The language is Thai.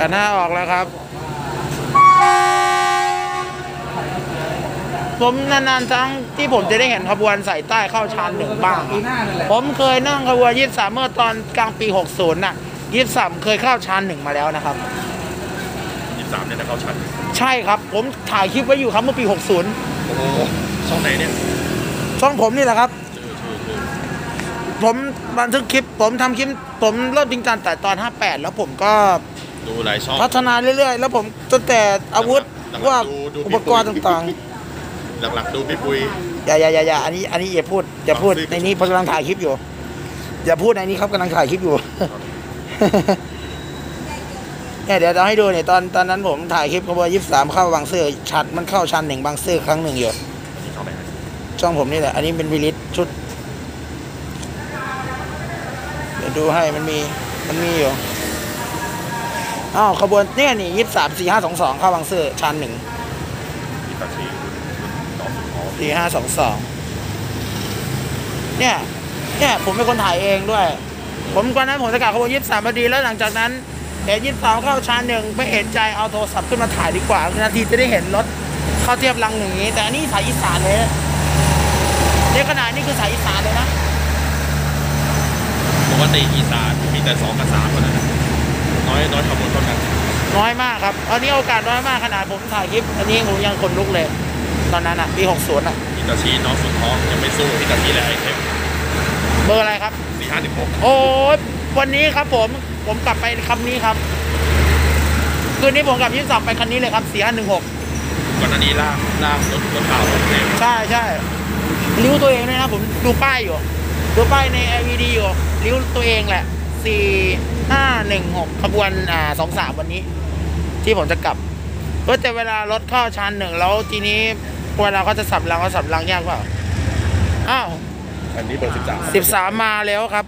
แต่หน้าออกแล้วครับผมนานๆครั้งที่ผมจะได้เห็นขบวนสายใต้เข้าชานหนึ่งบ้างปีหน้านั่นแหละผมเคยนั่งขบวนยี่สามเมื่อตอนกลางปี 60น่ะยี่สามเคยเข้าชานหนึ่งมาแล้วนะครับยี่สามเนี่ยนะเข้าชันใช่ครับ ผมถ่ายคลิปไว้อยู่ครับเมื่อปี 60โอ้โหช่องไหนเนี่ยช่องผมนี่แหละครับชื่อชื่อชื่อผมบันทึกคลิปผมทำคลิป ผมเริ่มจริงจังแต่ตอน 58 แล้วผมก็ ดูหลายช่อง พัฒนาเรื่อยๆ แล้วผมตั้งแต่อาวุธหลังๆว่าดูดูอุปกรณ์ต่างหลักๆ ดูพี่ปุ้ย ๆ อย่าอย่าอย่าอย่าอันนี้อันนี้อย่าพูดอย่าพูดซื้อในนี้ผมกำลังถ่ายคลิปอยู่ อย่าพูดในนี้ครับกำลังถ่ายคลิปอยู่ เนี่ยเดี๋ยวจะให้ดูเนี่ยตอนตอนนั้นผมถ่ายคลิปขบวนยี่สามเข้าบางซื่อชัดมันเข้าชันหนึ่งบางซื่อครั้งหนึ่งอยู่อันนี้ช่องไหนนะช่องผมนี่แหละ อันนี้เป็นวิลิตชุด เดี๋ยวดูให้มันมี มันมีอยู่ อ้าวขบวนเนี่ยนี่ยี่สามสี่ห้าสองสองเข้าบางซื่อชั้นหนึ่งพี่ตาชีน้องสองที่ห้าสองสองเนี่ยเนี่ยผมเป็นคนถ่ายเองด้วย ผมวันนั้นผมสกัดขบวนยี่สามพอดีแล้วหลังจากนั้นเห็นยี่สามเข้าชานหนึ่งไม่เห็นใจเอาโทรศัพท์ขึ้นมาถ่ายดีกว่านาทีจะได้เห็นรถเข้าเทียบรังหนึ่งอย่างนี้ แต่อันนี้สายอีสานเลยเนี่ยขนาดนี้คือสายอีสานเลยนะปกติอีสานมีแต่สองกับสามเท่านั้น นะน้อยน้อยขบวนเท่านั้นน้อยมากครับอันนี้โอกาสน้อยมากขนาดผมถ่ายคลิปอันนี้ผมยังคนลุกเลย ตอนนั้นอะปีหกศูนย์อะพี่ตาชีน้องสุดท้องยังไม่สู้พี่ตาชีและไอเทมเบอร์อะไรครับสี่ห้าหนึ่งหกโอ้ยวันนี้ครับผมผมกลับไปคำนี้ครับ คืนนี้ผมกลับยี่สามไปคันนี้เลยครับสี่ห้าหนึ่งหกก่อนหน้านี้ล่ามล่ามรถรถเปล่ารถเต็มใช่ใช่ริ้วตัวเองด้วยนะผมดูป้ายอยู่ ดูป้ายใน LED อยู่ริ้วตัวเองแหละ สี่ห้าหนึ่งหกขบวนอ่าสองสามวันนี้ ที่ผมจะกลับเออแต่เวลารถเข้าชานหนึ่งแล้วทีนี้เวลาเขาจะสับรางเขาสับรางยากเปล่าอ้าวอันนี้เบอร์สิบสามสิบสามมาแล้วครับ